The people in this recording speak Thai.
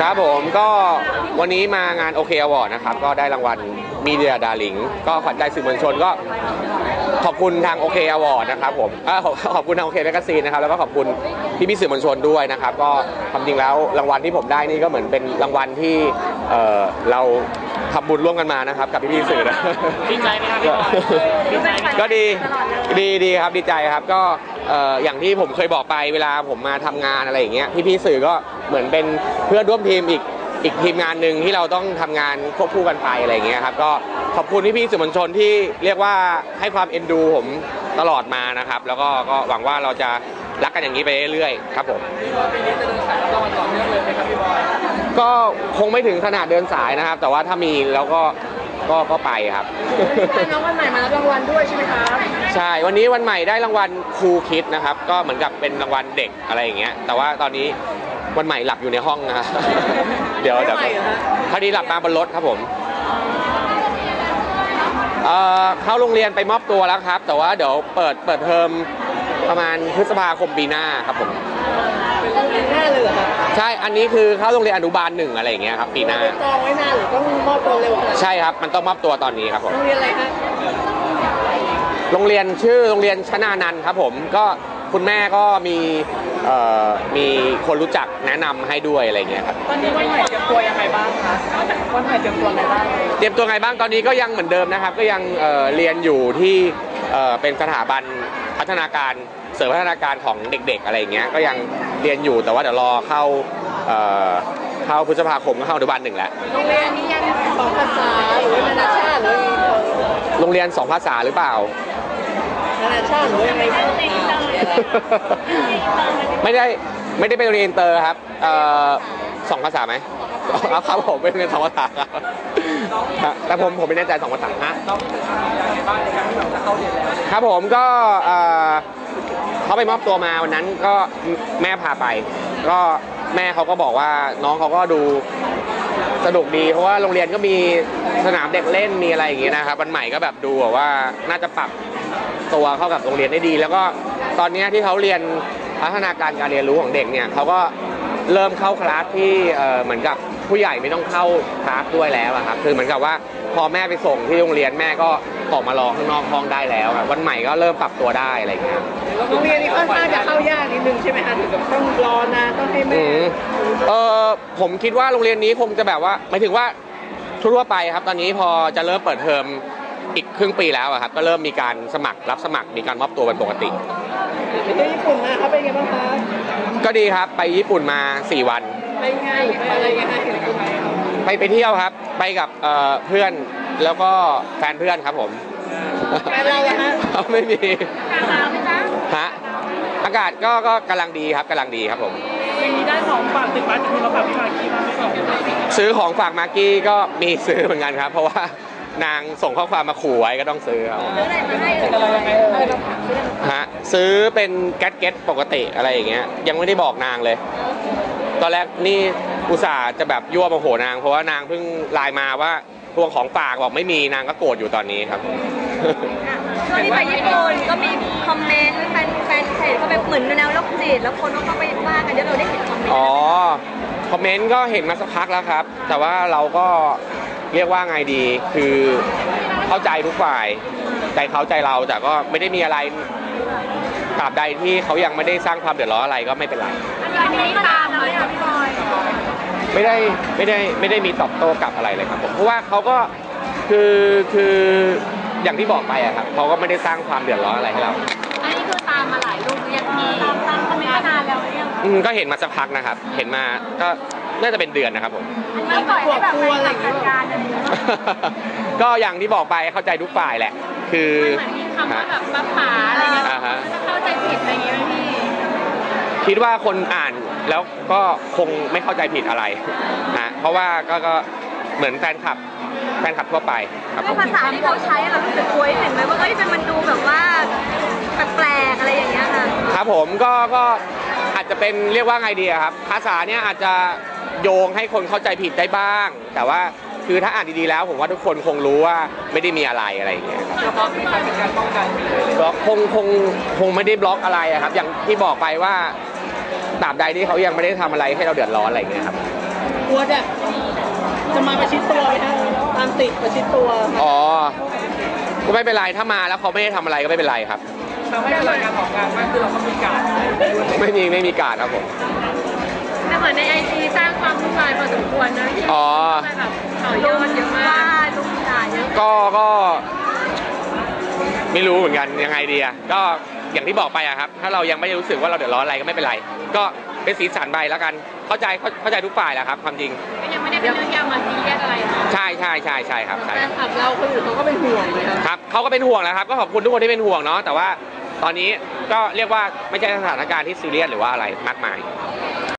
ครับผมก็วันนี้มางาน OK Award นะครับ ก็ได้รางวัล Media Darling ก็ขวัญใจสื่อมวลชนก็ขอบคุณทาง OK Award นะครับผมเอ่อขอบขอบคุณทาง OK Magazine นะครับแล้วก็ขอบคุณพี่พี่ๆสื่อมวลชนด้วยนะครับ ก็ความจริงแล้วรางวัลที่ผมได้นี่ก็เหมือนเป็นรางวัลที่เอ่อเราทำบุญร่วมกันมานะครับกับพี่พี่ๆสื่อนะดีใจไหมครับพี่บอยดีใจไหมก็ดีดีดีครับดีใจครับก็เอ่ออย่างที่ผมเคยบอกไปเวลาผมมาทำงานอะไรอย่างเงี้ยพี่ๆสื่อก็ เหมือนเป็นเพื่อนร่วมทีมอีกอีกทีมงานหนึ่งที่เราต้องทำงานควบคู่กันไปอะไรอย่างเงี้ยครับก็ขอบคุณพี่ๆสื่อมวลชนที่เรียกว่าให้ความเอ็นดูผมตลอดมานะครับ แล้วก็ก็หวังว่าเราจะรักกันอย่างนี้ไปเรื่อยๆครับผมปีนี้จะเดินสายรับรางวัลต่อเนื่องเลยไหมครับพี่บอยก็คงไม่ถึงขนาดเดินสายนะครับ แต่ว่าถ้ามีแล้วก็ก็ก็ไปครับน้องวันใหม่มารับรางวัลด้วยใช่ไหมคะใช่วันนี้วันใหม่ได้รางวัลครูคิดนะครับ ก็เหมือนกับเป็นรางวัลเด็กอะไรอย่างเงี้ยแต่ว่าตอนนี้ วันใหม่หลับอยู่ในห้องนะครับเดี๋ยวเดี๋ยวคราวนี้หลับมาบนรถครับผมเอ่อเข้าโรงเรียนไปมอบตัวแล้วครับ แต่ว่าเดี๋ยวเปิดเปิดเทอมประมาณพฤษภาคมปีหน้าครับผมเป็นโรงเรียนหน้าเลยเหรอคะใช่อันนี้คือเข้าโรงเรียนอนุบาลหนึ่งอะไรอย่างเงี้ยครับปีหน้าไปจองไว้นานหรือต้องมอบตัวเร็วขนาดนั้นใช่ครับ มันต้องมอบตัวตอนนี้ครับผมโรงเรียนอะไรคะโรงเรียนชื่อโรงเรียนชนานันท์ครับผมก็ คุณแม่ก็มีเอ่อมีคนรู้จักแนะนำให้ด้วยอะไรเงี้ยครับ ตอนนี้วันใหม่เตรียมตัวยังไงบ้างคะวันใหม่เตรียมตัวอะไรบ้างเตรียมตัวไงบ้างตอนนี้ก็ยังเหมือนเดิมนะครับ ก็ยังเอ่อเรียนอยู่ที่เอ่อเป็นสถาบันพัฒนาการเสริมพัฒนาการของเด็ก ๆ อะไรเงี้ยก็ยังเรียนอยู่แต่ว่าเดี๋ยวรอเข้าเอ่อเข้าพฤษภาคมก็เข้าอนุบาลหนึ่งแล้วโรงเรียนนี้ยังสองภาษาหรือว่านานาชาติหรือว่าโรงเรียนสองภาษาหรือเปล่า นานาชาติหรือยังไงบ้างไม่ได้ไม่ได้เป็นโรงเรียนเตอร์ครับเอ่อสองภาษาไหมเอาครับผมเป็นเรียนสองภาษาครับแต่ผมผมไม่แน่ใจสองภาษาฮะเราที่ถึงยังไงบ้างในการที่เราจะเข้าเรียนแล้วครับผมก็เอ่อเขาไปมอบตัวมาวันนั้นก็แม่พาไป ก็แม่เขาก็บอกว่าน้องเขาก็ดูสนุกดีเพราะว่าโรงเรียนก็มีสนามเด็กเล่นมีอะไรอย่างเงี้ยนะครับวันใหม่ก็แบบดูแบบว่าน่าจะปรับ ตัวเข้ากับโรงเรียนได้ดี แล้วก็ตอนเนี้ยที่เขาเรียนพัฒนาการการเรียนรู้ของเด็กเนี่ยเขาก็เริ่มเข้าคลาสที่เอ่อเหมือนกับผู้ใหญ่ไม่ต้องเข้าคลาสด้วยแล้วอะครับคือเหมือนกับว่าพอแม่ไปส่งที่โรงเรียนแม่ก็ออกมารอข้างนอกห้องได้แล้วอะวันใหม่ก็เริ่มปรับตัวได้อะไรอย่างเงี้ยโรงเรียนนี้ค่อนข้างจะเข้ายากนิดนึงใช่ไหมคะถึงกับต้องรอนานต้องให้อืแม่มเออผมคิดว่าโรงเรียนนี้คงจะแบบว่าหมายถึงว่าทั่วๆไปครับ ตอนนี้พอจะเริ่มเปิดเทอม อีกครึ่งปีแล้วอะครับก็เริ่มมีการสมัครรับสมัครมีการมอบตัวเป็นปกติ ไปเที่ยวญี่ปุ่นมาเขาเป็นไงบ้างคะก็ดีครับไปญี่ปุ่นมา 4 วัน ไปงานหรือไปอะไรยังไงเห็นคุณไหมครับไปไปเที่ยวครับ ไปกับเอ่อเพื่อนแล้วก็แฟนเพื่อนครับผมแฟนเราอะฮะ ไม่มีฮะอากาศก็ก็กำลังดีครับกำลังดีครับผมปีนี้ได้ของฝากติดบ้านจากคุณเราฝากพี่มากกี้มาไหมครับซื้อของฝากมากกี้ก็มีซื้อเหมือนกันครับ เพราะว่า นางส่งข้อความมาขู่ไว้ก็ต้องซื้อครับอะไรยังไงเอ่ยฮะซื้อเป็นแก๊สเก็ตปกติอะไรอย่างเงี้ย ยังไม่ได้บอกนางเลย ตอนแรกนี่อุตส่าห์จะแบบยั่วโมโหนาง เพราะว่านางเพิ่งไลน์มาว่าทวงของฝากบอกไม่มีนางก็โกรธอยู่ตอนนี้ครับ ช่วงที่ไปญี่ปุ่นก็มีคอมเมนต์แฟนแฟนเพจก็แบบเหมือนแนวโรคจิตแล้วคนก็เข้าไปว่ากันเดี๋ยวเราได้เห็นคอมเมนต์อ๋อ คอมเมนต์ก็เห็นมาสักพักแล้วครับ แต่ว่าเราก็ เรียกว่าไงดีคือเข้าใจทุกฝ่ายใจเขาใจเราแต่ก็ไม่ได้มีอะไรตราบใดที่เขายังไม่ได้สร้างความเดือดร้อนอะไรก็ไม่เป็นไร อันนี้ตามเลยค่ะพี่บอยไม่ได้ไม่ได้ไม่ได้มีตอบโต้กลับอะไรเลยครับผมเพราะว่าเขาก็คือคืออย่างที่บอกไปอะครับเขาก็ไม่ได้สร้างความเดือดร้อนอะไรให้เราอันนี้คือตามมาหลายรูปยังมีตามตามคอมเมนต์มานานแล้วยังอืมก็เห็นมาสักพักนะครับ เห็นมาก็ น่าจะเป็นเดือนนะครับผม ไม่ปล่อยให้แบบไปจัดการอย่างนี้ก็อย่างที่บอกไปเข้าใจทุกฝ่ายแหละ คือเหมือนมีคำว่าแบบป้าป๋าอะไรเงี้ยอ่าฮะจะเข้าใจผิดอะไรอย่างเงี้ยไหมพี่ คิดว่าคนอ่านแล้วก็คงไม่เข้าใจผิดอะไรนะเพราะว่าก็ก็เหมือนแฟนคลับแฟนคลับทั่วไปครับผด้วยมภาษาที่เขาใช้เรารู้สึกกลัวเห็นไหมว่าเอ้ยมันดูแบบว่าแปลกๆอะไรอย่างเงี้ยค่ะ ครับผมก็ก็อา จจะเป็นเรียกว่าไงดีอะครับ ภาษาเนี้ยอาจจะโยงให้คนเข้าใจผิดได้บ้าง แต่ว่าคือถ้าอ่านดีๆแล้ว ผมว่าทุกคนคงรู้ว่าไม่ได้มีอะไรอะไรอย่างเงี้ยครับเราพร้อมที่จะเป็นการป้องกันบล็อกคงคงคงไม่ได้บล็อกอะไรอะครับ อย่างที่บอกไปว่าตราบใดที่เขายังไม่ได้ทำอะไรให้เราเดือดร้อนอะไรอย่างเงี้ยครับพกลัวจะจะมาประชิดตัวไหมฮะตามติดประชิดตัว อ๋อ ก็ไม่เป็นไรถ้ามาแล้วเขาไม่ได้ทำอะไรก็ไม่เป็นไรครับ ทำให้เวลาการออกงานมากขึ้นเราก็มีการไม่มีไม่มีการครับผม แต่เหมือนในไอจีสร้างความวุ่นวายพอสมควรนะอ๋อแบบต่อยอดเยอะมากลุกด่าเยอะก็ก็ ไม่รู้เหมือนกันยังไงดีอะก็อย่างที่บอกไปอะครับ ถ้าเรายังไม่รู้สึกว่าเราเดือดร้อนอะไรก็ไม่เป็นไร ก็เป็นสีสันไปแล้วกัน เข้าใจเข้าเข้าใจทุกฝ่ายแหละครับความจริง ก็ยังไม่ได้เป็นเรื่องที่เอามาซีเรียสอะไรนะใช่ใช่ใช่ใช่ครับใช่แฟนคลับเราคนอื่นเขาก็เป็นห่วงเลยครับ ครับเขาก็เป็นห่วงแหละครับ ก็ขอบคุณทุกคนที่เป็นห่วงเนาะแต่ว่า ตอนนี้ก็เรียกว่าไม่ใช่สถานการณ์ที่ซีเรียสหรือว่าอะไรมากมาย